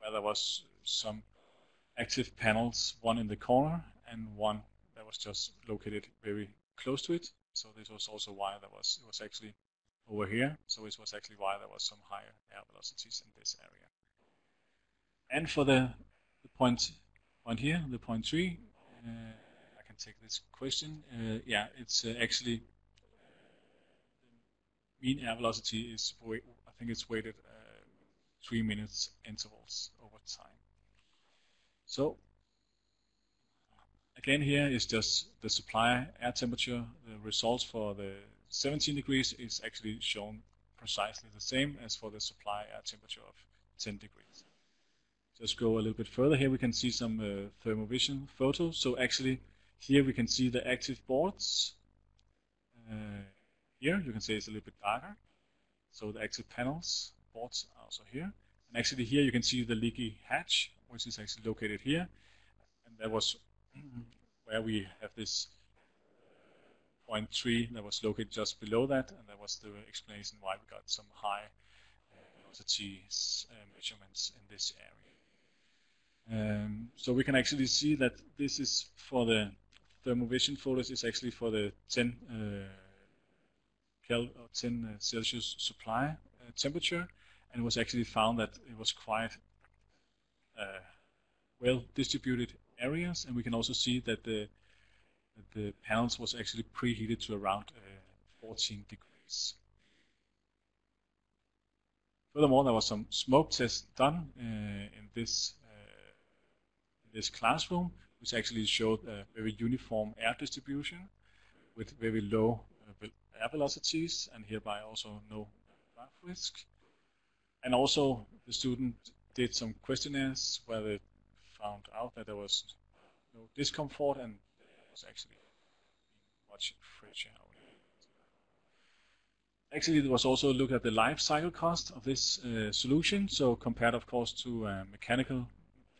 where there was some active panels, one in the corner and one that was just located very close to it. So this was also why there was it was actually over here. So this was actually why there was some higher air velocities in this area. And for the, the point point here, the point three, uh, I can take this question. Uh, yeah, it's uh, actually mean air velocity is think it's weighted uh, three minutes intervals over time. So again here is just the supply air temperature. The results for the 17 degrees is actually shown precisely the same as for the supply air temperature of 10 degrees. Just go a little bit further here we can see some uh, thermovision photos. So actually here we can see the active boards. Uh, here you can see it's a little bit darker. So the active panels boards are also here. And actually here you can see the leaky hatch which is actually located here. And that was where we have this three that was located just below that, and that was the explanation why we got some high velocity uh, measurements in this area. Um, so we can actually see that this is for the thermovision photos is actually for the 10 uh, Kel 10 uh, Celsius supply uh, temperature, and it was actually found that it was quite uh, well distributed areas, and we can also see that the the panels was actually preheated to around uh, 14 degrees. Furthermore, there was some smoke tests done uh, in this uh, in this classroom, which actually showed a very uniform air distribution with very low uh, air velocities and hereby also no draft risk. And also the student did some questionnaires where they found out that there was no discomfort and it was actually much fresher. Actually, it was also looked at the life cycle cost of this uh, solution, so compared, of course, to a mechanical,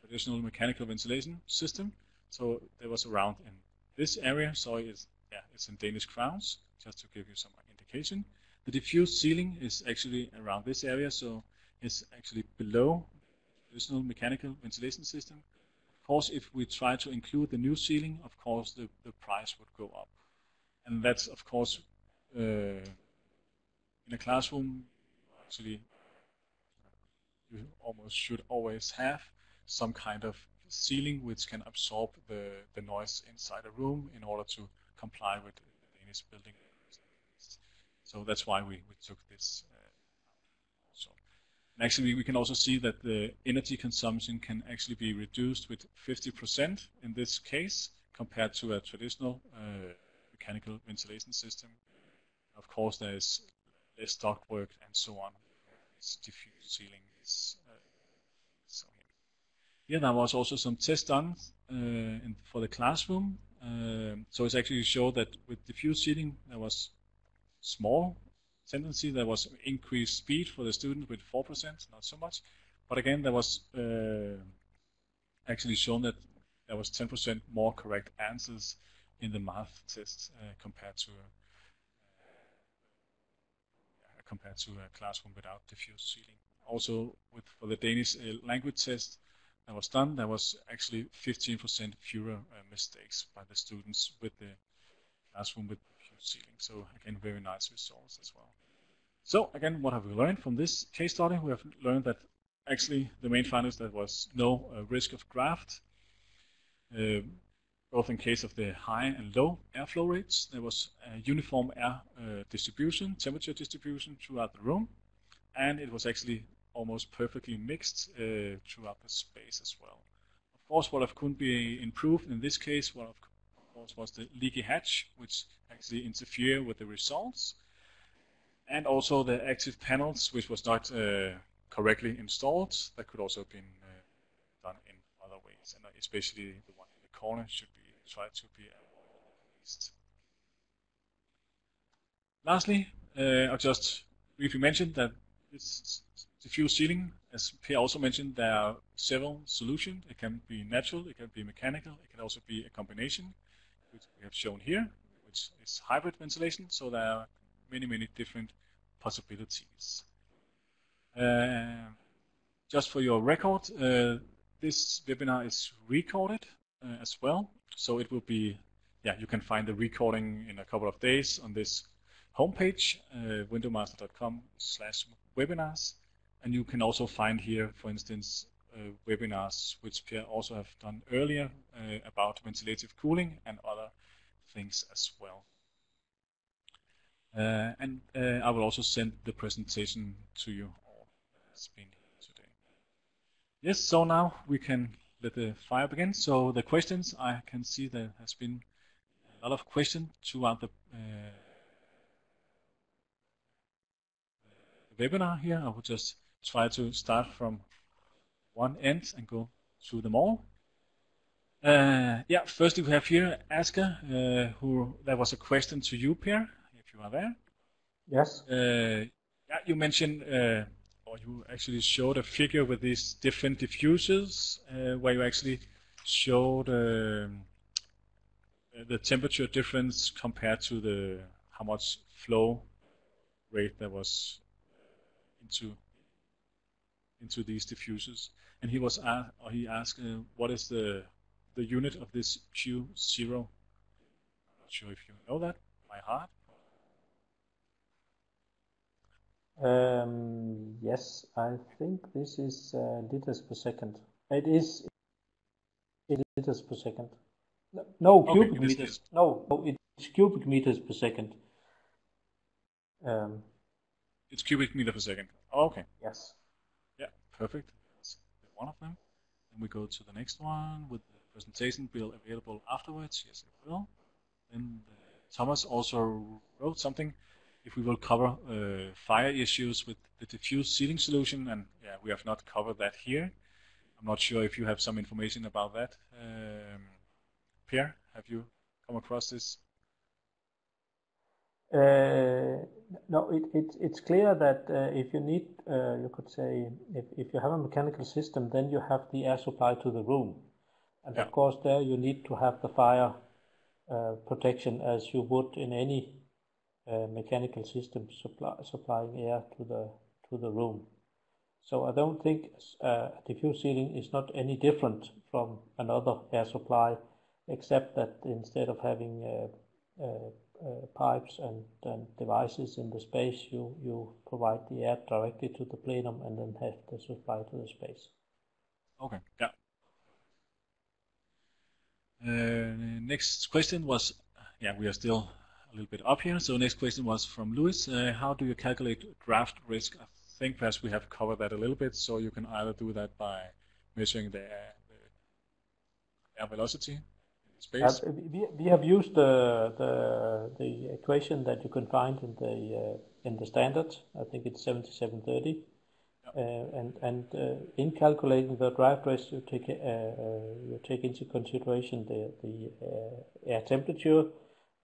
traditional mechanical ventilation system. So there was around in this area, so it's, yeah, it's in Danish crowns, just to give you some indication. The diffused ceiling is actually around this area, so it's actually below the traditional mechanical ventilation system, Of course, if we try to include the new ceiling, of course, the, the price would go up. And that's, of course, uh, in a classroom, actually, you almost should always have some kind of ceiling which can absorb the, the noise inside a room in order to comply with Danish building. So that's why we, we took this and actually, we can also see that the energy consumption can actually be reduced with 50% in this case compared to a traditional uh, mechanical ventilation system. Of course, there is less duct work and so on. It's diffuse ceiling. Is, uh, so here there was also some tests done uh, in, for the classroom. Uh, so it's actually showed that with diffuse ceiling there was small tendency. There was increased speed for the student with 4%, not so much. But again, there was uh, actually shown that there was 10% more correct answers in the math tests uh, compared to uh, compared to a classroom without diffuse ceiling also with for the Danish uh, language test that was done, there was actually 15% fewer uh, mistakes by the students with the classroom with diffuse ceiling. So again, very nice results as well. So again, what have we learned from this case study? We have learned that actually the main findings there was no uh, risk of draft, uh, both in case of the high and low airflow rates. There was a uniform air uh, distribution, temperature distribution throughout the room, and it was actually almost perfectly mixed uh, throughout the space as well. Of course, what could be improved in this case, what of course was the leaky hatch, which actually interfere with the results, and also the active panels, which was not uh, correctly installed. That could also have been uh, done in other ways, and especially the one in the corner should be tried to be avoided at least. Lastly, uh, I'll just briefly mention that this diffuse ceiling, as Per also mentioned, there are several solutions. It can be natural, it can be mechanical, it can also be a combination, which we have shown here, which is hybrid ventilation. So there are many, many different possibilities. Uh, just for your record, uh, this webinar is recorded uh, as well. So it will be, yeah, you can find the recording in a couple of days on this homepage, uh, windowmaster.com slash webinars. And you can also find here, for instance, uh, webinars which Per also have done earlier uh, about ventilative cooling and other things as well. Uh, and uh, I will also send the presentation to you all that's been today. Yes, so now we can let the fire begin. So the questions, I can see there has been a lot of questions throughout the, uh, webinar here. I will just try to start from one end and go through them all. Uh, yeah, firstly we have here Asker, uh, who there was a question to you, Pierre, if you are there. Yes. Uh, yeah, you mentioned, uh, or you actually showed a figure with these different diffusers, uh, where you actually showed um, the temperature difference compared to the how much flow rate there was into into these diffusers. And he was asked, or he asked, uh, what is the the unit of this Q0? I'm not sure if you know that by heart. Um, yes, I think this is uh, liters per second. It is liters per second. No, Okay, cubic meters. case. No, no, it's cubic meters per second. Um, It's cubic meter per second. Okay. yes. Perfect. That's one of them. Then we go to the next one with the presentation bill available afterwards. Yes, it will. Then uh, Thomas also wrote something. If we will cover uh, fire issues with the diffuse ceiling solution, and yeah, we have not covered that here. I'm not sure if you have some information about that. Um, Pierre, have you come across this? Uh, no, it, it, it's clear that uh, if you need, uh, you could say, if, if you have a mechanical system, then you have the air supply to the room. And Yeah. of course, there you need to have the fire uh, protection as you would in any uh, mechanical system supply, supplying air to the, to the room. So I don't think uh, diffuse ceiling is not any different from another air supply, except that instead of having uh, pipes and, and devices in the space, you, you provide the air directly to the plenum and then have the supply to the space. Okay. Yeah. Uh, next question was, yeah, we are still a little bit up here. So next question was from Louis. Uh, how do you calculate draft risk? I think perhaps we have covered that a little bit. So you can either do that by measuring the air, velocity space. Uh, we, we have used the, the, the equation that you can find in the, uh, in the standard. I think it's 7730. Uh, and and uh, in calculating the drive risk, you take uh, uh, you take into consideration the the uh, air temperature,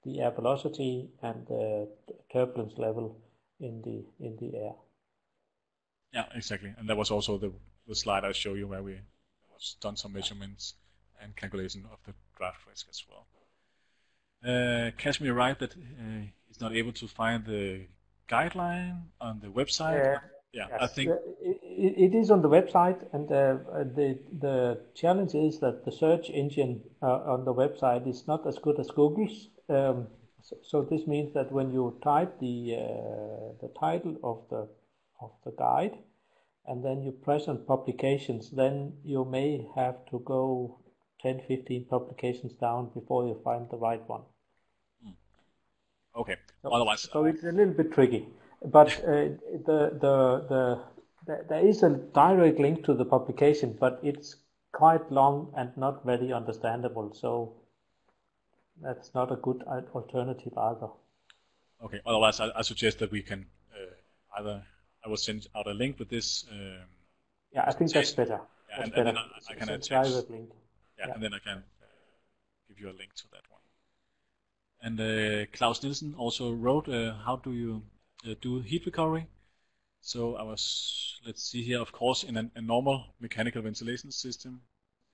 the air velocity, and the turbulence level in the in the air. Yeah, exactly. And that was also the, the slide I showed you where we done some measurements and calculation of the draft risk as well. Uh, Kashmir right that uh, he's not able to find the guideline on the website. Uh, yeah, yes. I think it, it is on the website, and uh, the the challenge is that the search engine uh, on the website is not as good as Google's. Um, so, so, this means that when you type the uh, the title of the of the guide, and then you press on publications, then you may have to go 10, 15 publications down before you find the right one. Hmm. Okay. So, Otherwise, so it's a little bit tricky but uh, the, the, the, there is a direct link to the publication, but it's quite long and not very understandable. So that's not a good alternative either. Okay. Otherwise, I, I suggest that we can uh, either I will send out a link with this. Um, yeah, I think that's better. Yeah, that's and, better. and, then I, I can attach. Link. Yeah, and then I can give you a link to that one. And uh, Klaus Nielsen also wrote, uh, "How do you uh, do heat recovery. So I was, let's see here, of course, in a, a normal mechanical ventilation system,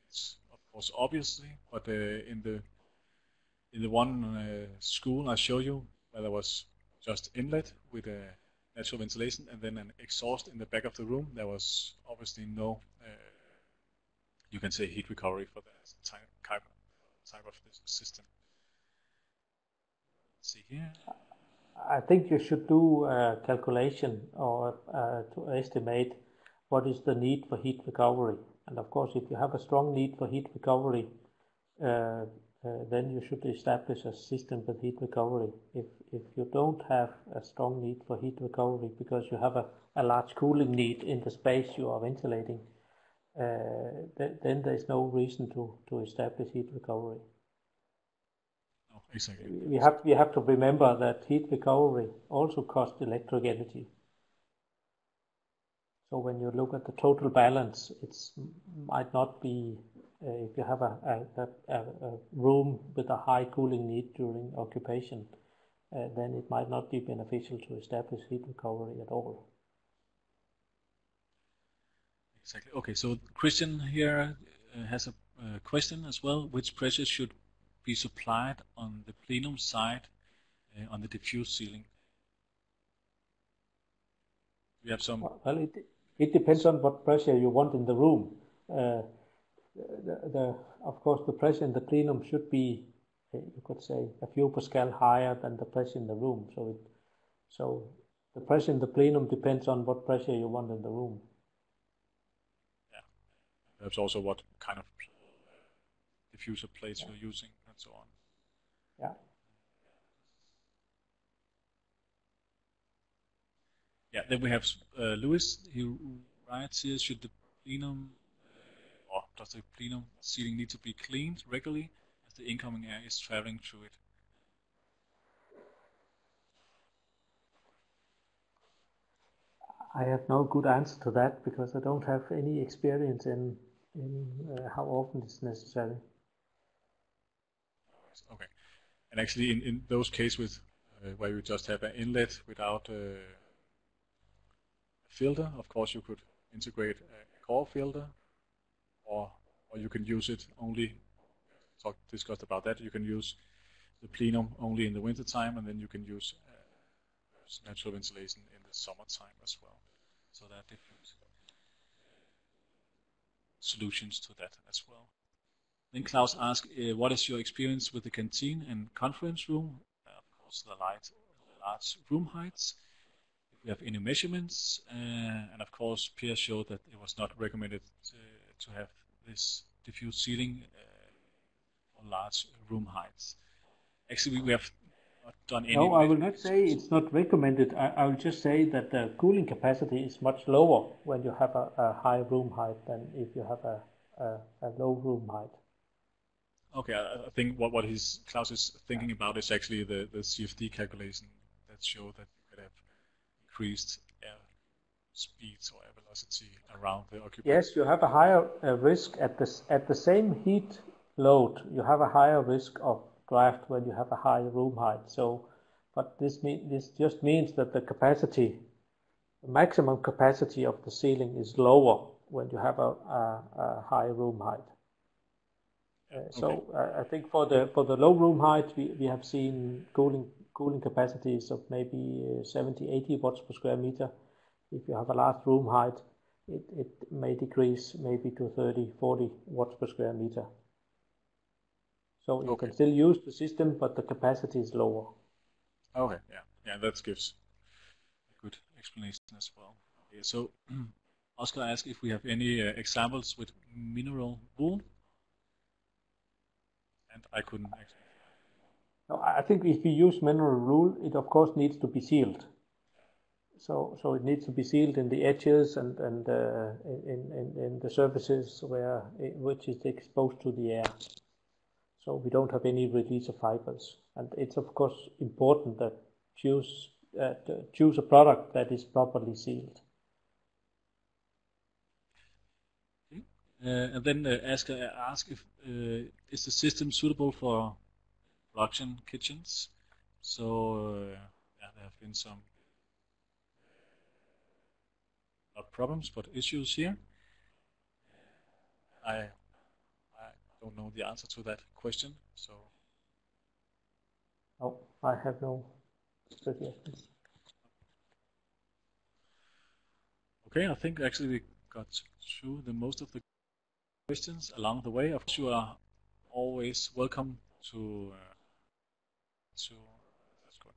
it's of course obviously, but uh, in the in the one uh, school I show you, where there was just inlet with a natural ventilation and then an exhaust in the back of the room, there was obviously no, uh, you can say heat recovery for that type, type of system. Let's see here. I think you should do a calculation or uh, to estimate what is the need for heat recovery. And of course, if you have a strong need for heat recovery, uh, uh, then you should establish a system with heat recovery. If if you don't have a strong need for heat recovery because you have a, a large cooling need in the space you are ventilating, then there is no reason to to establish heat recovery. Exactly. We have we have to remember that heat recovery also costs electric energy. So when you look at the total balance, it might not be uh, if you have a, a, a, a, room with a high cooling need during occupation, uh, then it might not be beneficial to establish heat recovery at all. Exactly. Okay, so Christian here uh, has a question as well. Which pressure should be supplied on the plenum side uh, on the diffuse ceiling? We have some. Well, it, it depends on what pressure you want in the room. Uh, the, the, of course, the pressure in the plenum should be, uh, you could say, a few pascal higher than the pressure in the room. So, it, so the pressure in the plenum depends on what pressure you want in the room. Perhaps also what kind of diffuser plates yeah. you're using and so on. Yeah. Yeah, then we have uh, Lewis. He writes here, should the plenum, or does the plenum ceiling need to be cleaned regularly as the incoming air is traveling through it? I have no good answer to that because I don't have any experience in, in uh, how often it's necessary. Okay. And actually, in, in those cases with uh, where you just have an inlet without a, filter, of course you could integrate a core filter, or or you can use it only. Talk discussed about that. You can use the plenum only in the winter time, and then you can use uh, natural ventilation in the summertime as well. So there are different solutions to that as well. Then Klaus asked, uh, what is your experience with the canteen and conference room? Uh, of course, the light, large room heights. If we have any measurements, uh, and of course, Pierre showed that it was not recommended to, to have this diffuse ceiling or large room heights. Actually, we have not done any. No, I will not say it's not recommended. I, I will just say that the cooling capacity is much lower when you have a, a high room height than if you have a, a, a low room height. Okay, I, I think what what he's Klaus is thinking about is actually the the CFD calculation that show that you could have increased air speeds or air velocity around the occupant. Yes, you have a higher uh, risk at this at the same heat load. You have a higher risk of draft when you have a high room height. So, but this mean this just means that the capacity, the maximum capacity of the ceiling is lower when you have a, a, a high room height. Uh, so okay. Uh, I think for the for the low room height, we, we have seen cooling cooling capacities of maybe uh, 70, 80 watts per square meter. if you have a large room height, it, it may decrease maybe to 30, 40 watts per square meter. So you Okay. can still use the system, but the capacity is lower. Okay, yeah, yeah, that gives a good explanation as well. Okay, so Oscar asked if we have any uh, examples with mineral wool, and I couldn't actually. Now, I I think if you use mineral wool, it of course needs to be sealed. So, so it needs to be sealed in the edges and and uh, in, in in the surfaces where it, which is exposed to the air. So we don't have any release of fibers, and it's of course important that choose uh, choose a product that is properly sealed. Uh, and then uh, ask uh, ask if uh, is the system suitable for production kitchens. So uh, yeah, there have been some not problems but issues here. I don't know the answer to that question. So Oh, I have no suggestions. okay, I think actually we got through the most of the questions along the way. Of course, you are always welcome to uh, to let's go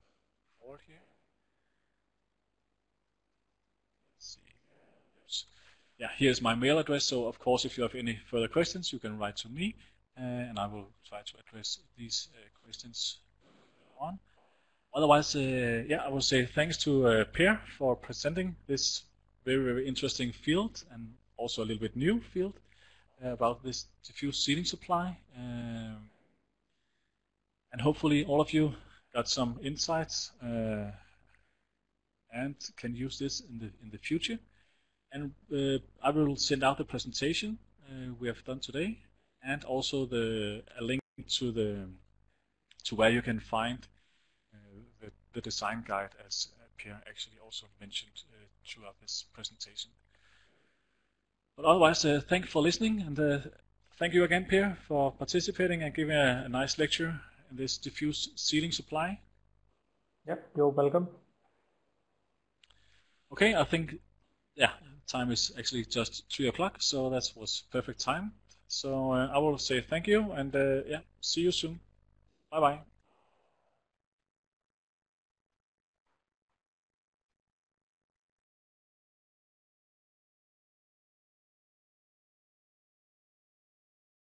forward here. Let's see. Oops. Yeah, here's my mail address. So of course, if you have any further questions, you can write to me, uh, and I will try to address these uh, questions on. Otherwise, uh, yeah, I will say thanks to uh, Per for presenting this very very interesting field and also a little bit new field uh, about this diffuse ceiling supply. Um, and hopefully all of you got some insights uh, and can use this in the in the future. And uh, I will send out the presentation uh, we have done today, and also the a link to the to where you can find uh, the, the design guide, as Per actually also mentioned uh, throughout this presentation. But otherwise, uh, thank you for listening, and uh, thank you again, Per, for participating and giving a, a nice lecture in this diffuse ceiling supply. Yep, you're welcome. Okay, I think, yeah, time is actually just three o'clock, so that was perfect time. So uh, I will say thank you, and uh, yeah, see you soon. Bye bye.